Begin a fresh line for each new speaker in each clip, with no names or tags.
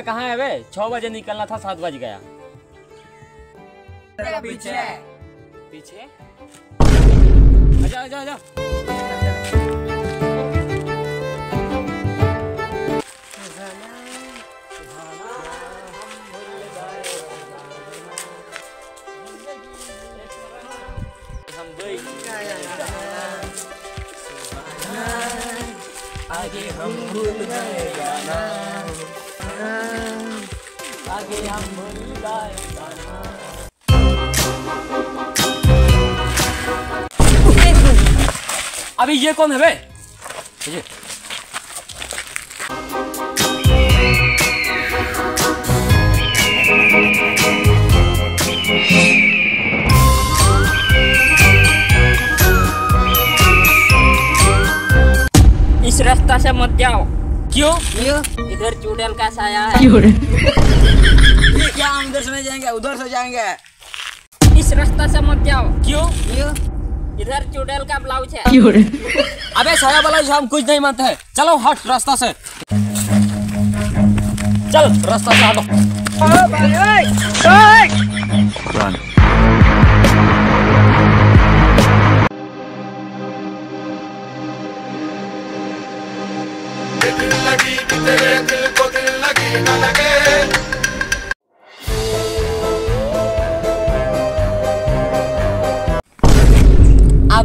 अबे कहाँ है बे छह बजे निकलना था सात बज गया।
पीछे
पीछे? आजा आजा आजा। आगे हम भूल गए गाना आगे हम अभी ये कौन है बे? ये।
इस रास्ता से मत जाओ।
क्यों?
इधर चुड़ैल का साया है।
क्या हम इधर से नहीं जाएँगे उधर से जाएँगे?
इस रास्ता से मत जाओ।
क्यों?
इधर चुड़ैल का ब्लाउज है।
अबे साया वाला जो हम कुछ नहीं मानते हैं। चलो हट रास्ता से। चल रास्ता से हटो। अबे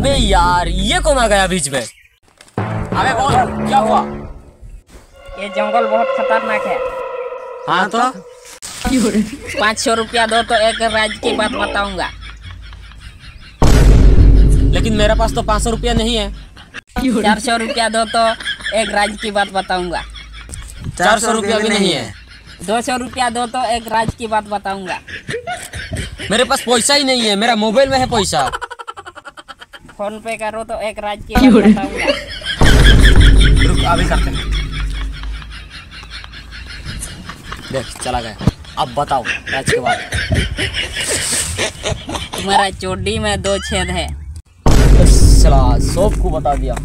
यार ये कौन आ गया बीच में? अबे बोल क्या हुआ?
ये जंगल बहुत खतरनाक है।
हाँ तो?
पाँच सौ रुपया दो तो एक राज की बात बताऊँगा।
लेकिन मेरे पास तो पाँच सौ रुपया नहीं है।
चार सौ रुपया दो तो एक राज की बात बताऊँगा।
चार सौ रुपया भी नहीं है।
दो सौ रुपया दो तो एक राज की बात बताऊँगा।
मेरे पास पैसा ही नहीं है मेरा मोबाइल में है पैसा।
फ़ोन पे करो तो एक राज की बात बताऊँगा।
रुक अभी करते हैं। देख चला गया। अब बताओ राज के बाद
तुम्हारा चोटी में दो छेद है।
चला सबको बता दिया।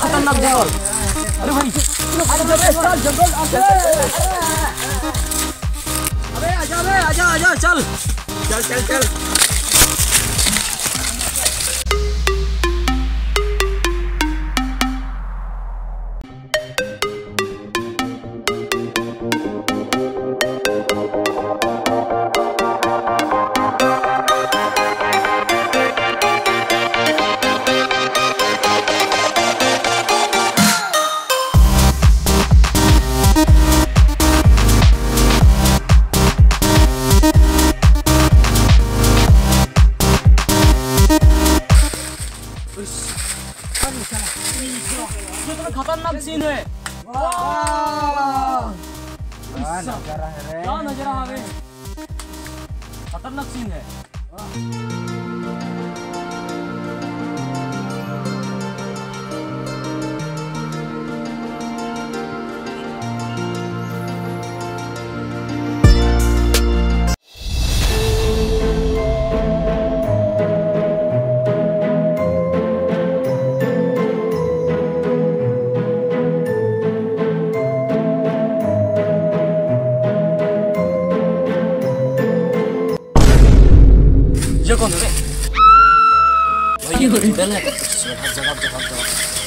खतरनाक जंगल अरे आजा चल
चल चल चल।
क्या नज़र है खतरनाक सीन है। चुड़ैल है जवाब जवाब जवाब जवाब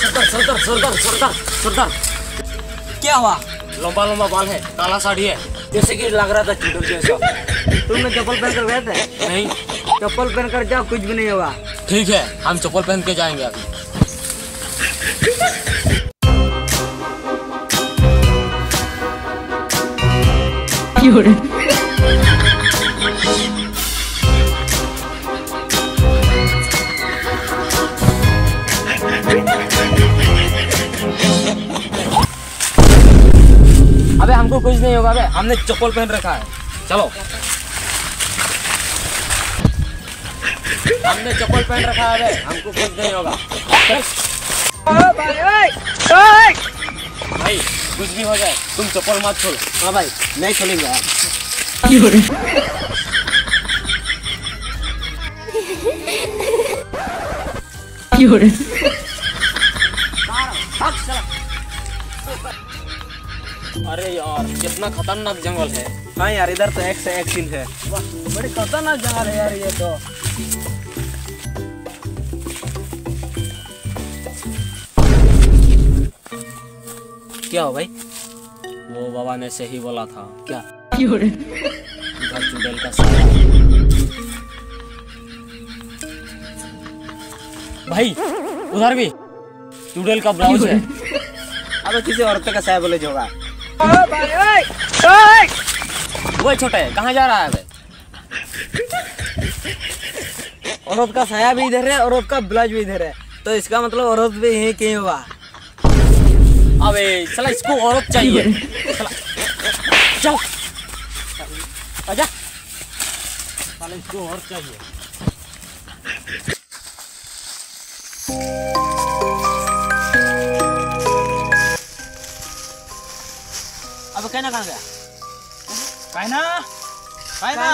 सरदार सरदार सरदार सरदार सरदार
क्या हुआ?
लंबा लंबा बाल है, काला साड़ी है। जैसे कि लग रहा था चीटर जैसा।
तुमने चप्पल पहन कर गए थे
नहीं।
चप्पल पहन कर जाओ कुछ भी नहीं होगा।
ठीक है हम चप्पल पहन के जाएँगे अभी। अबे, हमको कुछ नहीं होगा, अबे, हमने चप्पल पहन रखा है। चलो। हमने चप्पल पहन रखा है, अबे, हमको कुछ नहीं होगा। भाई, कुछ भी हो जाए, तुम चप्पल मत खोल
हाँ भाई, नहीं खोलेंगे आप।
अरे यार कितना खतरनाक जंगल है।
हाँ यार इधर तो एक से एक सीन है। बड़ी खतरनाक जगह है यार ये तो।
क्या हो भाई? वो बाबा ने सही बोला था क्या? उधर चुड़ैल का भाई उधर भी। चुड़ैल का ब्लाउज है।
अब किसी औरत का साया बोले होगा
वो छोटे, कहाँ जा रहा है भाई
औरत का साया भी इधर है, औरत का ब्लाउज भी इधर है। तो इसका मतलब औरत भी यहीं कहीं होगा
अबे, चला, इसको औरत चाहिए। चला। आजा। इसको औरत चाहिए।
कहना कहाँ गया
कहना कहना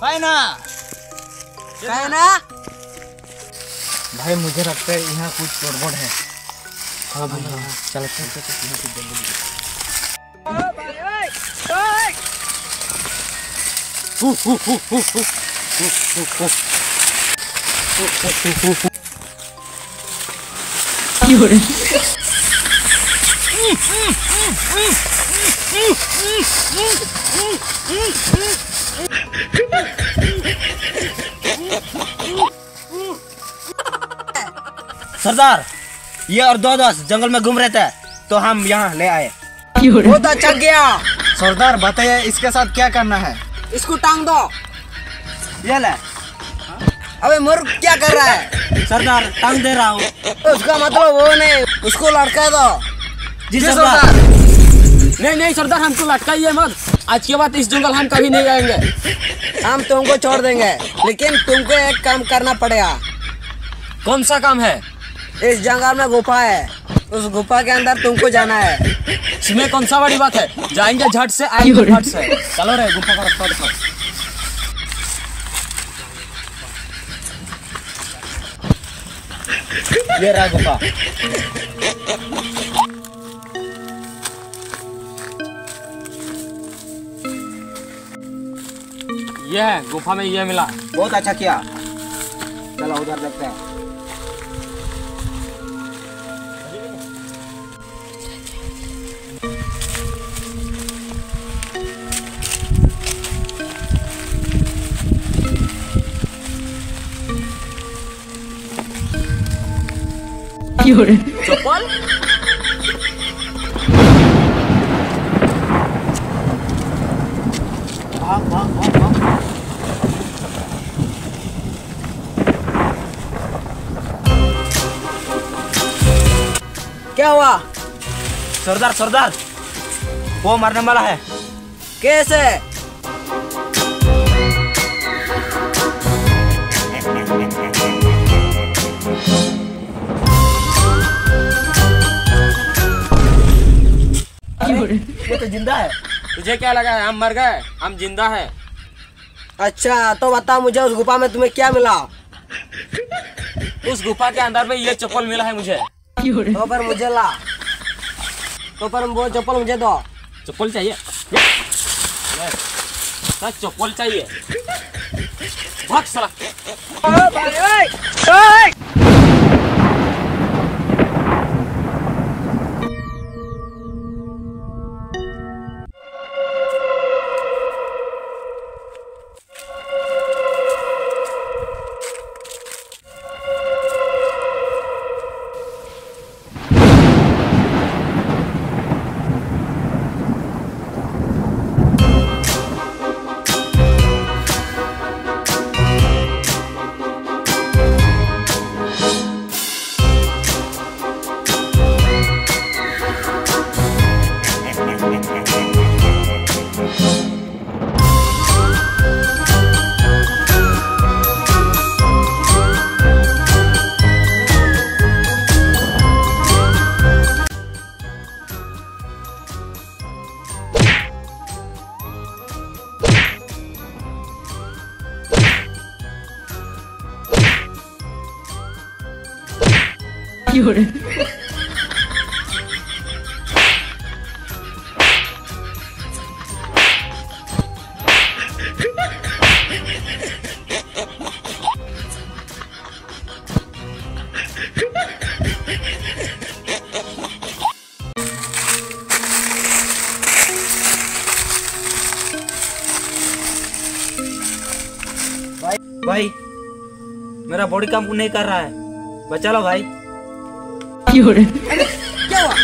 कहना
कहना
भाई मुझे लगता है यहाँ कुछ गड़बड़ है।
हाँ भाई हाँ चल चल चल चल यहाँ हु, हु, हु, हु, हु, हु, हु, हु।
सरदार ये और दो दोस्त जंगल में घूम रहे थे तो हम यहाँ ले आए। बहुत अच्छा गया
सरदार बताइए इसके साथ क्या करना है?
इसको टांग दो। ये ले। अबे मुर्ग क्या कर रहा है? सरदार टांग दे रहा हूँ। उसका मतलब वो नहीं उसको लटका दो। जी सरदार।
नहीं नहीं सरदार हमको लटकाइए मत। आज के बाद इस जंगल हम कभी नहीं जाएँगे।
हम तुमको छोड़ देंगे लेकिन तुमको एक काम करना पड़ेगा।
कौन सा काम है?
इस जंगल में गुफा है। उस गुफा के अंदर तुमको जाना है।
इसमें कौन सा बड़ी बात है? जाएँगे झट से आएँगे झट से। चलो रे गुफा का रास्ता दिखाओ।
ये रहा गुफा।
ये है गुफा में ये मिला।
बहुत अच्छा किया। चलो उधर देखते हैं।
चप्पल?
क्या हुआ?
सरदार सरदार वो मरने वाला है।
कैसे
ये तो ज़िंदा है।
तुझे क्या लगा है? हम मर गए हम ज़िंदा है।
अच्छा तो बता मुझे उस गुफा में तुम्हें क्या मिला?
उस गुफा के अंदर में ये चप्पल मिला है मुझे।
तो पर मुझे ला। तो पर वो चप्पल मुझे दो।
चप्पल चाहिए। सर चप्पल चाहिए। भाग साला
मेरा बॉडी काम नहीं कर रहा है। बचा लो भाई।
क्या हुआ?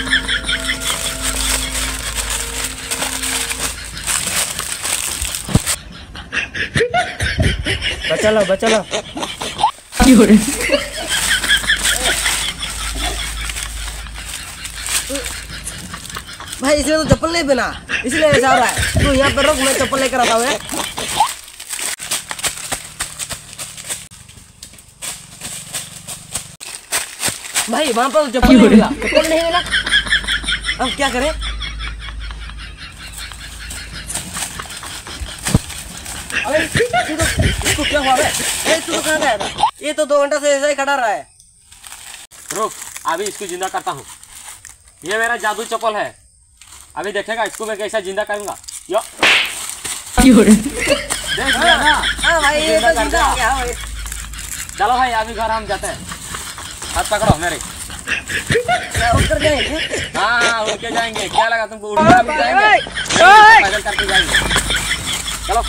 बचा लो बचा लो।
भाई इसने तो चप्पल नहीं पहना। इसलिए ऐसा हो रहा है। तू यहाँ पर रुक मैं चप्पल लेकर आता हूँ? भाई वहाँ पर तो चप्पल नहीं मिला चप्पल नहीं मिला? अब क्या करें? तो इसको क्या हुआ बे? ए, तू तो कहाँ गया था? ये तो दो घंटा से ऐसा ही खड़ा रहा है।
रुक अभी इसको ज़िंदा करता हूँ। ये मेरा जादू चप्पल है। अभी देखेगा इसको मैं कैसा ज़िंदा करूँगा। यो। देख लिया ना
हाँ भाई ये तो ज़िंदा हो हाँ
चलो भाई अभी घर हम जाते हैं। हाथ पकड़ो मेरे।
उतर गए
हाँ हाँ उड़ के जाएँगे। क्या लगा तुमको? उड़ना भी जाएँगे? करके जाएँगे। चलो।